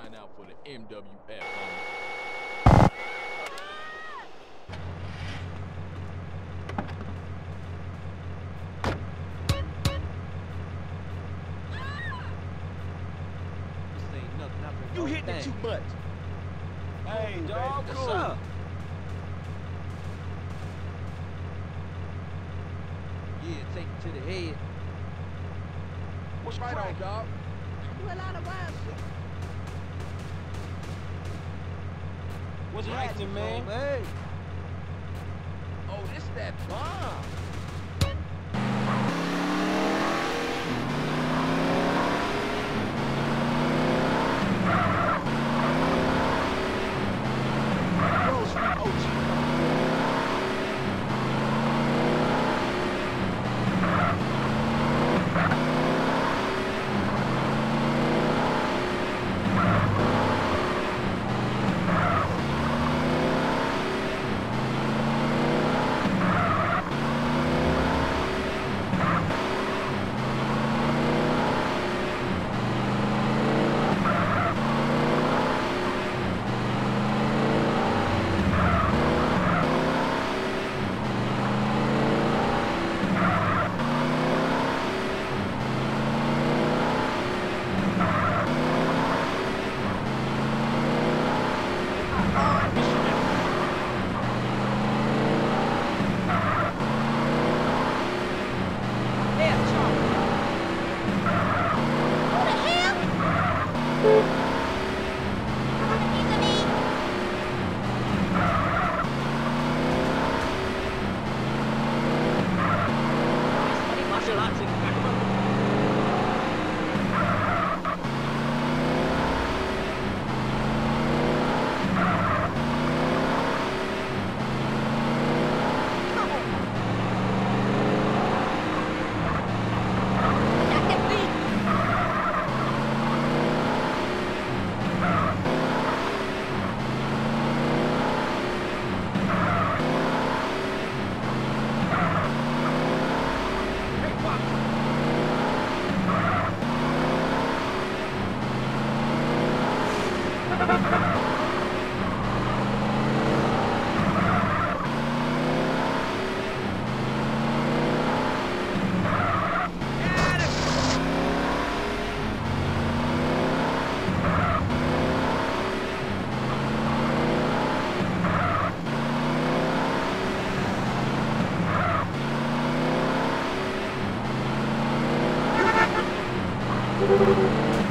trying out for the MWF. This ain't nothing. I've been You one hitting it too much. Hey, dog, What's cool. up? Yeah, take it to the head. What's Right right on, on, dog. I do a lot of wild shit. What's happening, man? Hey. Oh, this that bomb. you